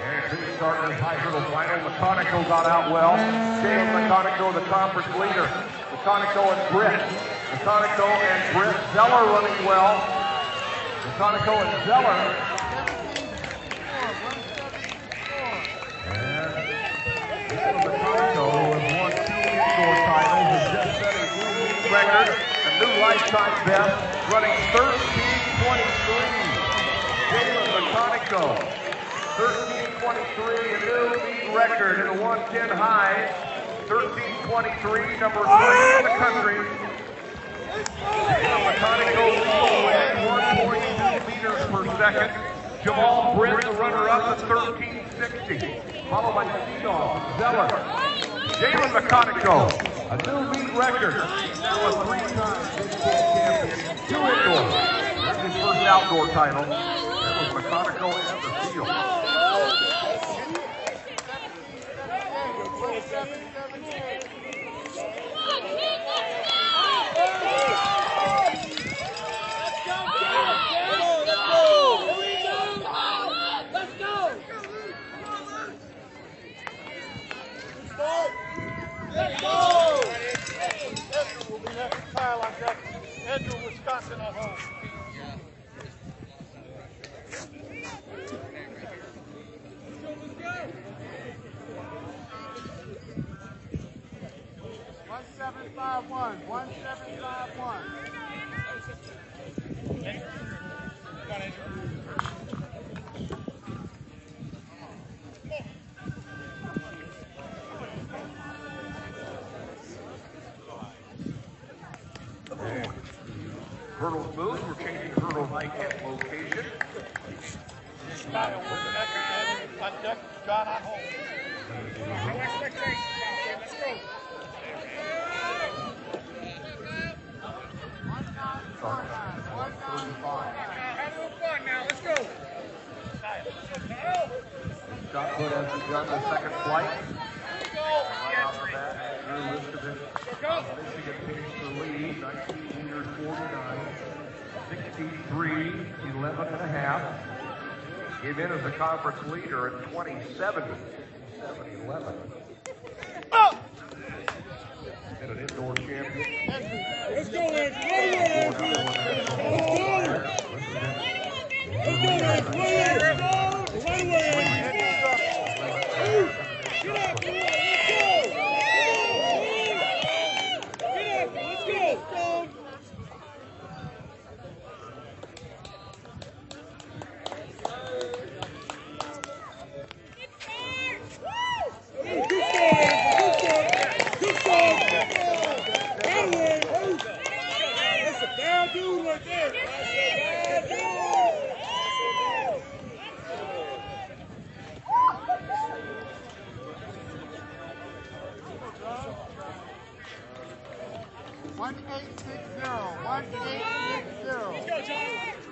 And two starters, high hurdle final. Meconico got out well. Dave Meconico, the conference leader. Meconico and Britt. Meconico and Britt Zeller running well. Meconico and Zeller. And Meconico has won two indoor titles and just set a new a new lifetime best, running 13.23. Jalen Meconico. 13.23, a new league record in the 110 high. 13.23, number three in the country. Meconico leading 1.2 meters per second. Jamal Britt, the runner-up at 13.60, followed by Seagull, Zeller. Jalen Meconico, a new record. Now a three-time Big champion, two indoor. That's his first outdoor title. That was Meconico and the field. Hurdles moved. We're changing hurdle height and location. Kyle with the next on deck. John on home. Shot put has begun the second flight. Right off the bat, Drew Liskowitz, Michigan takes the lead, 19 meters 49, 63, 11 and a half. Came in as the conference leader at 27, 27, 11. And an indoor champion. Let's go, Lance. Go, Lance. Let's go, away. Get up, One eight six zero. One eight six zero. One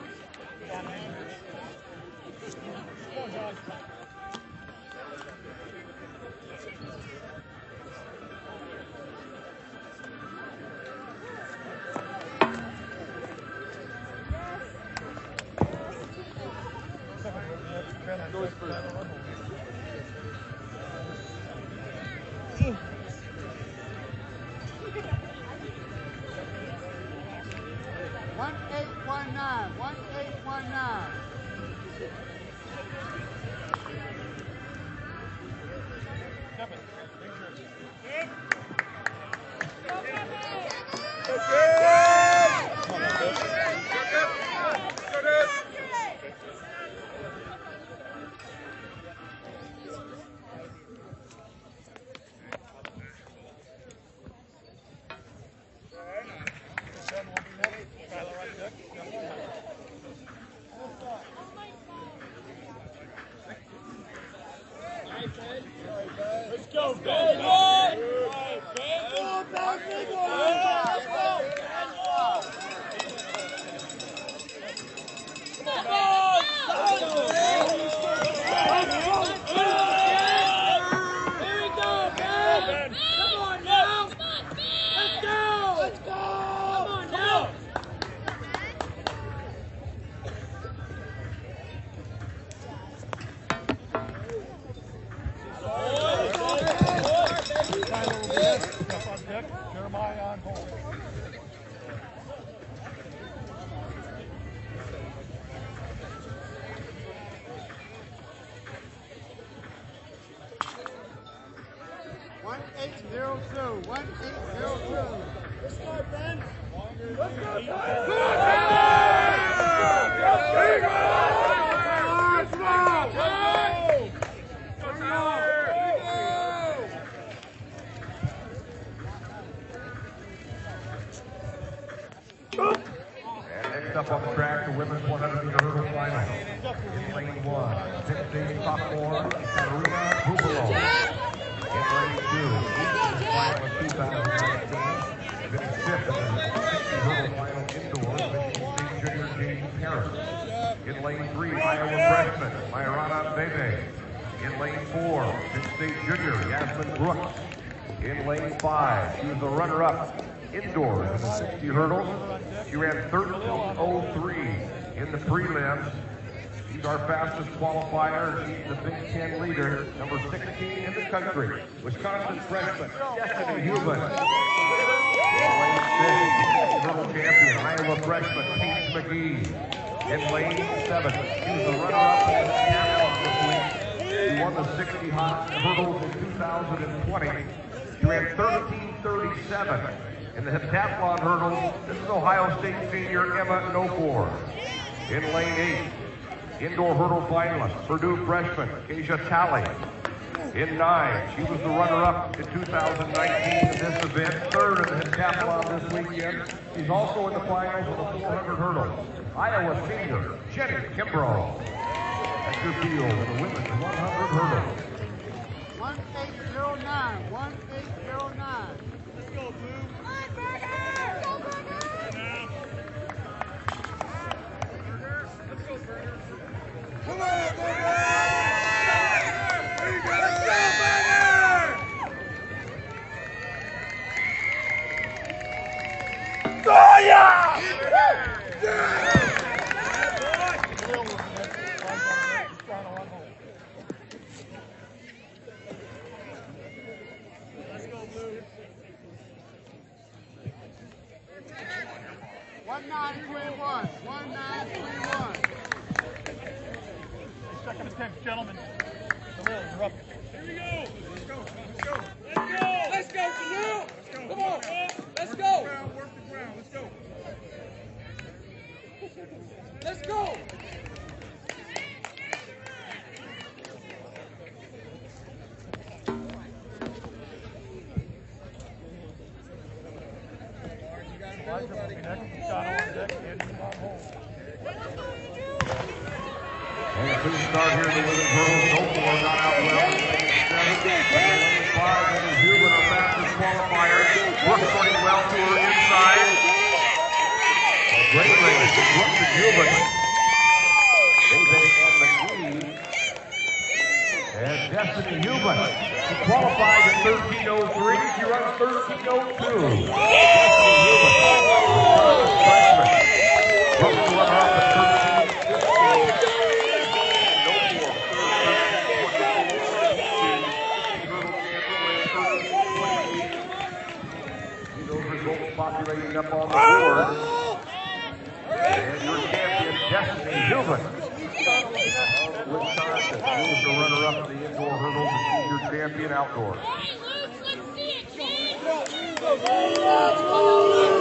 State sophomore Katarina Bubalo. In lane two, Eastern final of 2019. Finished fifth in the 60 hurdle final indoors, Michigan State junior James Harris. In lane three, Iowa freshman Myrana Bebe. In lane four, Penn State junior Yasmin Brooks. In lane five, she was the runner-up indoors in the 60 hurdles. She ran 13.03 in the prelims. She's our fastest qualifier. The Big Ten leader, number 16 in the country. Wisconsin freshman Destiny Huven. Hurdle champion Iowa freshman Paige McGee. In lane seven, she was the runner-up in the Seattle this. She won the 60 hot hurdles in 2020. She ran 13.37 in the heptathlon hurdles. This is Ohio State senior Emma Nofor. In lane eight, indoor hurdle finalist, Purdue freshman Keisha Talley. In nine, she was the runner-up in 2019 in this event, third in the heptathlon this weekend. She's also in the finals of the 400 hurdles. Iowa senior Jenny Kimbro. Field in the women's 100 hurdles. One eight zero nine. One eight zero nine. Come on, Booger! Let's Second attempt, gentlemen. Khalil, you're up. Let's go, Khalil! Come on! Let's go! Let's go! Elijah will be next. Cristiano on deck, Andrew on hold. And a good start here in the women's hurdles. No more got out well. Lane five, Henry Huber, our fastest qualifier. Brooks running well to her inside. A great race from Brooks and Huber. Bebe and McGee. And Destiny. She qualified at 13.03. She runs 13.02. Destiny. Freshman. Runner up at 13.15. Those results populating up on the board. And your champion, Destiny Huven. Of Wisconsin. She was the runner-up in the indoor hurdles and senior champion outdoors. Great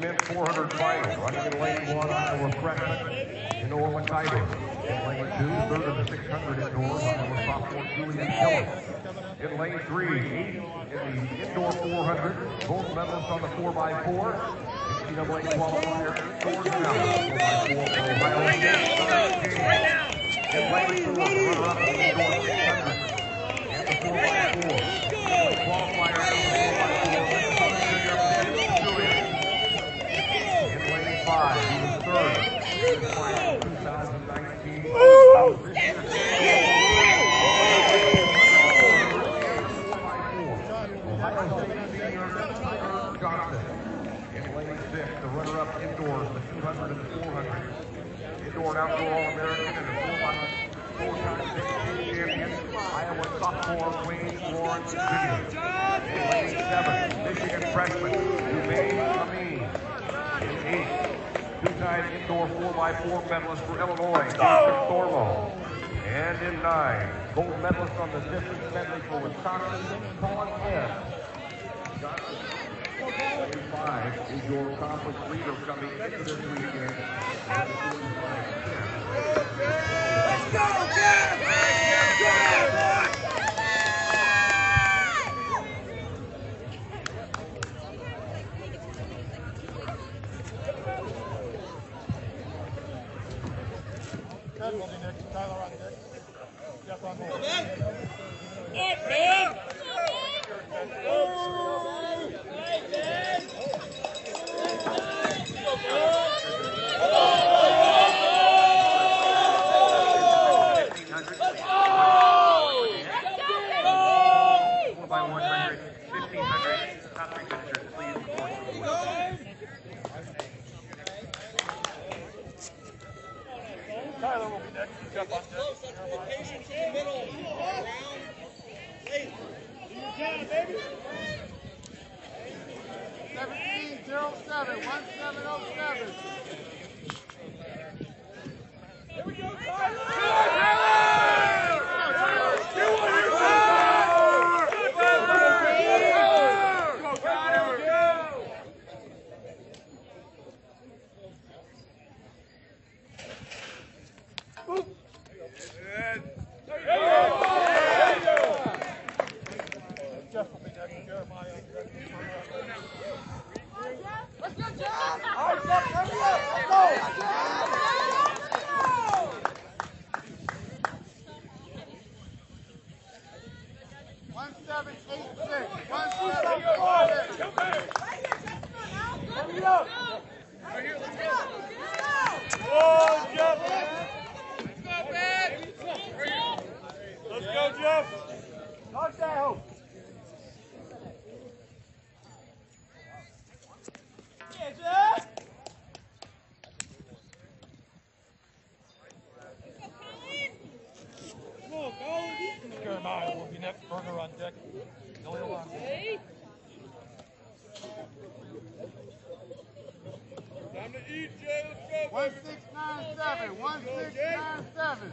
men's 400 final, running in lane one, Iowa freshman, Enola Kaiser. In lane two, third of the 600 indoors, Iowa sophomore Julian Keller. In lane three, eighth in the indoor 400, gold medalist on the 4x4. NCAA qualifier, George Allen, 4x4 for Ohio State. In lane four, runner-up in the indoor 600. And the 4x4. Qualifier for the 4x4, freshman Dumaine Amin. In eight, two-time indoor 4x4 medalist for Illinois, Patrick Thormo. And in nine, gold medalist on the distance medley for Wisconsin, Colin Webb. Lane five is your conference leader coming into this weekend. Let's go, Jeff! Let's go, 1707, 1707. Here we go, Tyler! Let's go, Jeff! Touchdown! Will. Burger on deck. Doyle on deck. Time to eat, Jay. Let's go, One baby. six nine seven, one six nine seven.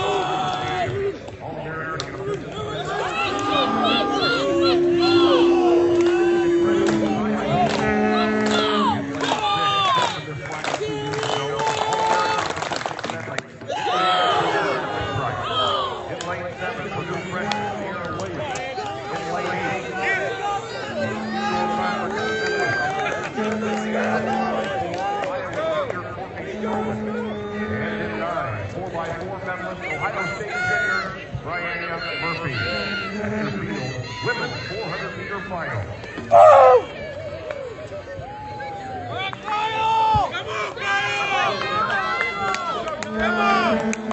And in nine, four Ohio State Brian Murphy. Come on, Kyle! Come on! Come on!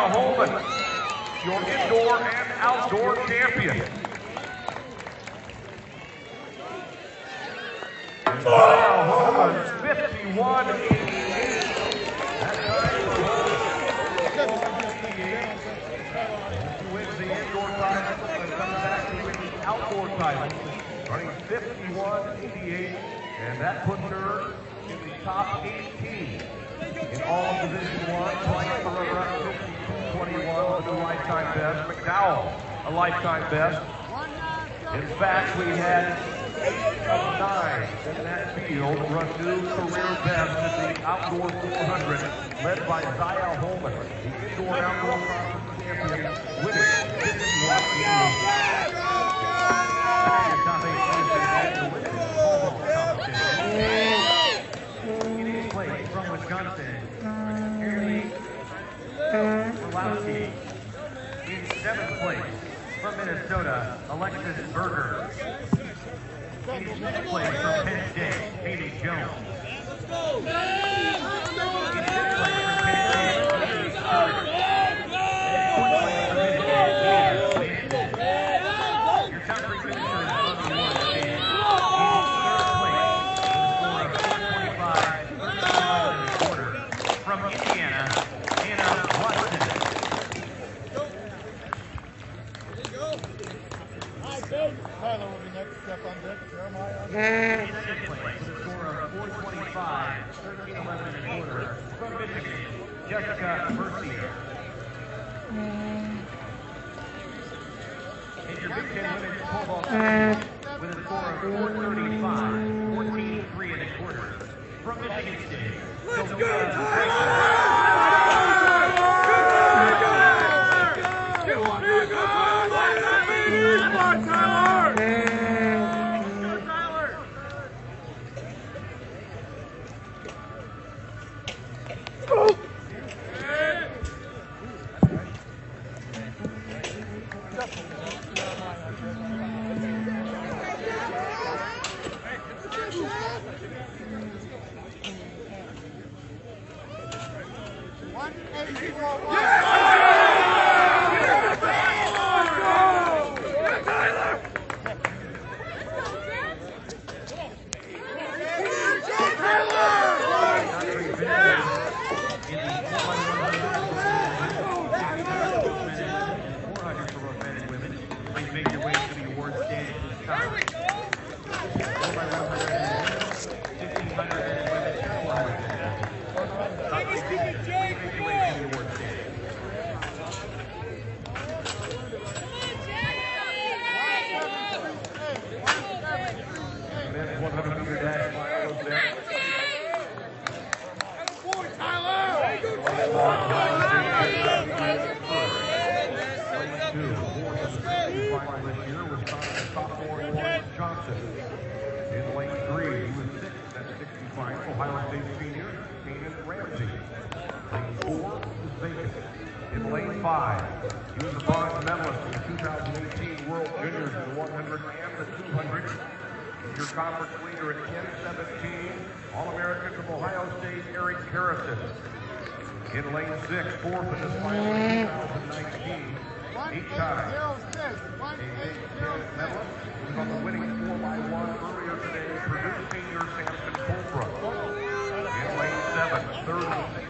Hannah Holman, your indoor and outdoor champion. Hannah Holman, 51 running 51.88, and that puts her in the top 18 in all of Division One, playing for 21, a new lifetime best. McDowell, a lifetime best. In fact, we had eight of nine in that field run new career best in the outdoor 400, led by Ziyah Holman, the indoor outdoor champion, winning 51 games. Orlowski. In seventh place from Minnesota, Alexis Berger. In sixth place from Penn State, Haley Jones. In fifth place from Penn State, Haley Stewart. Fourth place from Michigan, Leah Manson. Your top three finishers on the award stand. In third place, with a score of 425, 35 and a quarter, from Indiana, Anna Watson. Tyler will be next step on deck. Jeremiah. In sixth place, with a score of 425, 13, 11 and a quarter, from Michigan, Jessica Mercier. In your Women's Pole Vault with a score of 435, 14, 3 and a quarter, from Michigan State, Sophia One eight zero one. Please make your way to the award stand at this time. 1,500 men and women, 400 men. Make your way to the award stand. Men's 100 meter dash mile event. Two, four to the final this year, Wisconsin sophomore Lawrence Johnson. In lane three, he was sixth at 65, Ohio State senior Kanan Ramsey. Lane four is vacant. In lane five, he was the bronze medalist in the 2018 World Juniors in the 100 and the 200. He's your conference leader at 10-17, All-American from Ohio State, Eric Harrison. In lane six, fourth in this final in 2019, One eight times. One medalist. He on the winning 4x1 earlier today. Purdue senior Samson Colebrook. In lane seven, third of the